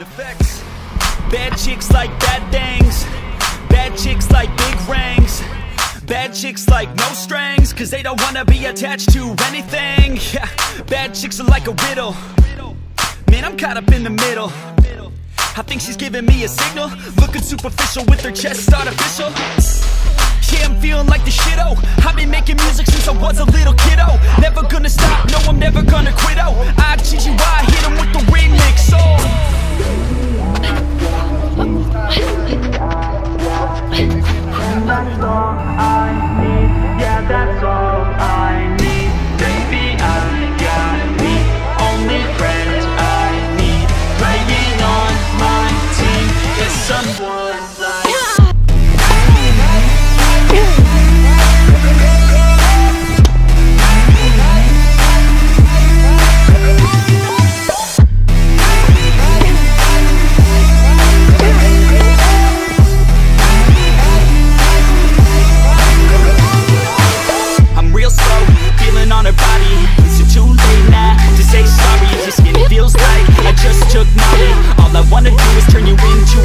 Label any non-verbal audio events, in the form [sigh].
Bad chicks like bad things. Bad chicks like big rings. Bad chicks like no strings. Cause they don't wanna be attached to anything. [laughs] Yeah. Bad chicks are like a riddle. Man, I'm caught up in the middle. I think she's giving me a signal. Looking superficial with her chest artificial. Yeah, I'm feeling like the shit, oh I've been making music since I was a little kiddo Never gonna stop, no, I'm never gonna quit, I need. Yeah, that's all. wanna do is turn you into